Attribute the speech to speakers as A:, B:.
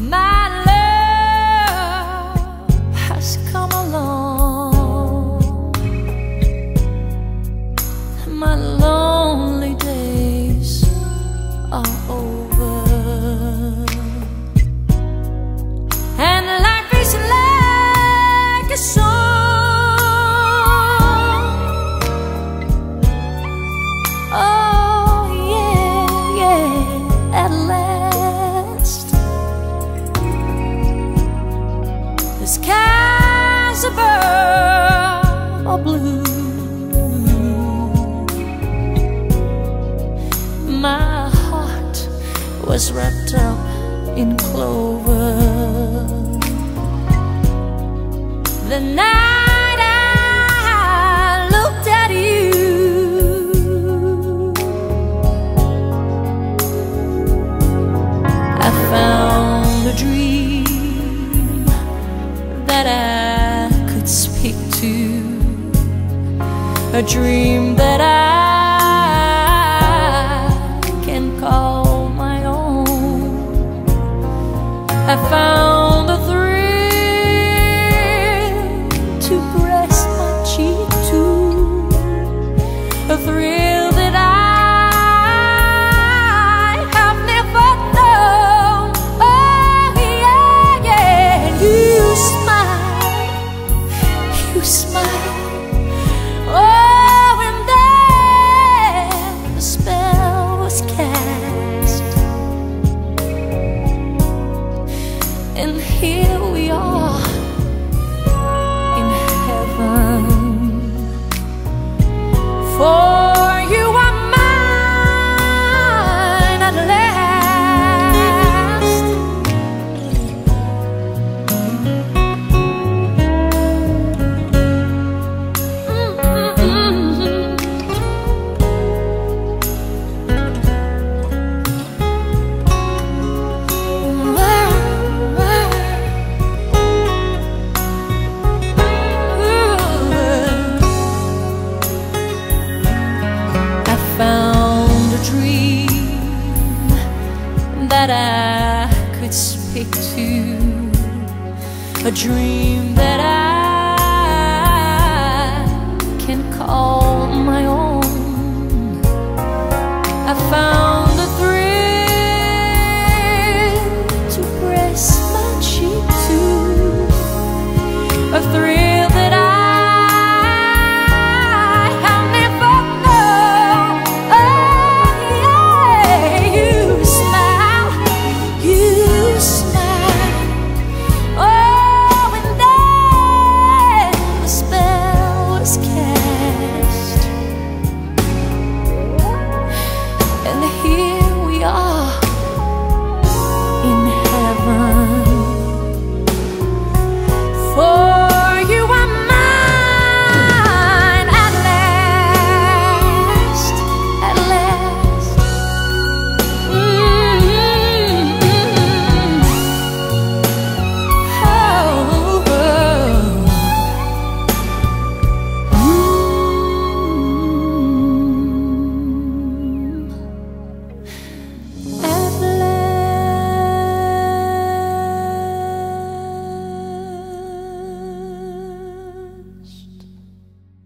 A: My love has come along. My love skies above are blue? My heart was wrapped up in clover. The night to, a dream that I can call my own. I found and here we are dream that I could speak to, a dream that I can call my own. I found.